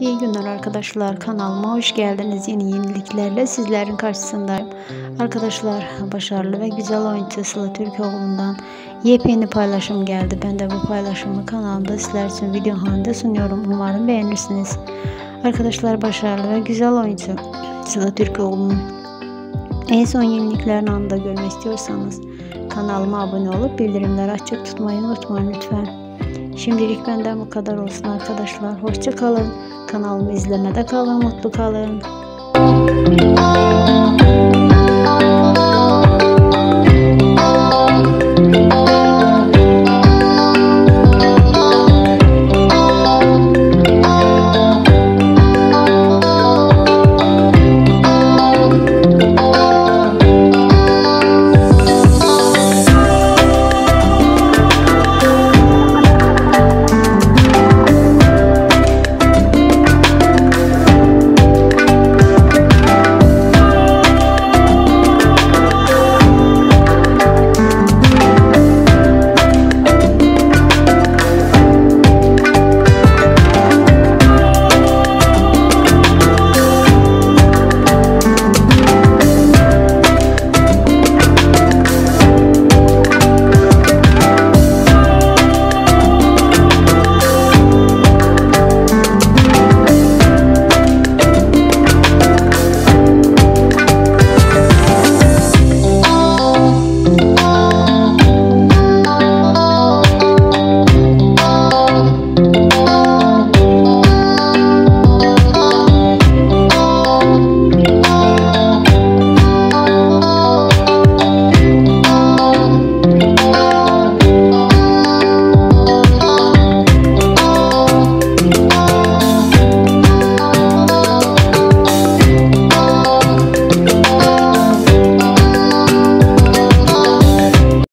İyi günler arkadaşlar kanalıma hoş geldiniz. Yeni yeniliklerle sizlerin karşısındayım. Arkadaşlar başarılı ve güzel oyuncu Sıla Türkoğlu'ndan yepyeni paylaşım geldi. Ben de bu paylaşımı kanalımda sizler için video halinde sunuyorum. Umarım beğenirsiniz. Arkadaşlar başarılı ve güzel oyuncu Sıla Türkoğlu'nun en son yeniliklerini anında görmek istiyorsanız kanalıma abone olup bildirimleri açık tutmayı unutmayın lütfen. Şimdilik benden bu kadar olsun arkadaşlar. Hoşça kalın. Kanalımı izlemede kalın, mutlu kalın.